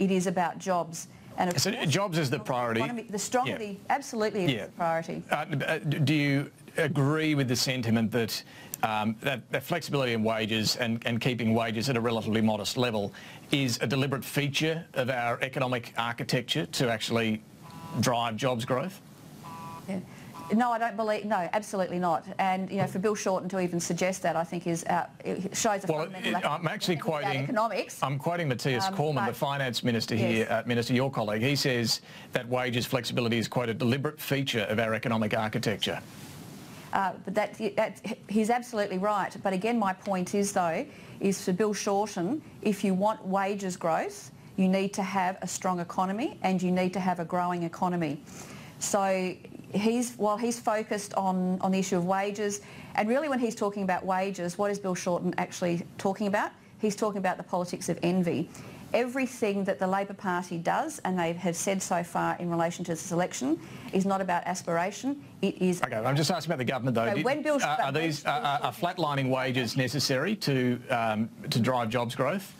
it is about jobs. And of So course, jobs is the priority. economy- the stronger Yeah. the, absolutely Yeah. the priority. Uh, uh, do you agree with the sentiment that um, that, that flexibility in wages and, and keeping wages at a relatively modest level is a deliberate feature of our economic architecture to actually drive jobs growth? Yeah. No, I don't believe. No, absolutely not. And you know, for Bill Shorten to even suggest that, I think is uh, it shows a Well, fundamental. it- I'm actually quoting. economics. I'm quoting Mathias Um, Cormann, the finance minister Yes. here, uh, minister, your colleague. He says that wages flexibility is quite a deliberate feature of our economic architecture. Uh, but that, that, he's absolutely right. But again, my point is though, is for Bill Shorten, if you want wages growth, you need to have a strong economy and you need to have a growing economy. So he's, while he's focused on, on the issue of wages, and really when he's talking about wages, what is Bill Shorten actually talking about? He's talking about the politics of envy. Everything that the Labor Party does, and they have said so far in relation to this election, is not about aspiration. It is Okay, I'm just asking about the government though. So Do- when Bill- uh, are these Bill uh, are flatlining wages necessary to um, to drive jobs growth?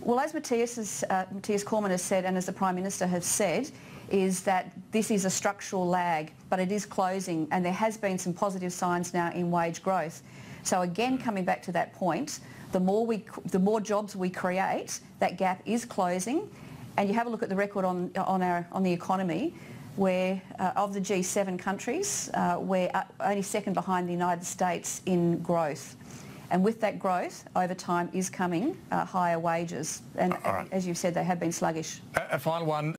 Well, as Mathias, uh, Mathias Cormann has said and as the Prime Minister has said, is that this is a structural lag, but it is closing and there has been some positive signs now in wage growth. So again, coming back to that point, the more, we, the more jobs we create, that gap is closing. And you have a look at the record on, on, our, on the economy, where uh, of the G7 countries, uh, we're uh, only second behind the United States in growth. And with that growth, over time is coming uh, higher wages. And right. as you've said, they have been sluggish. A, a final one.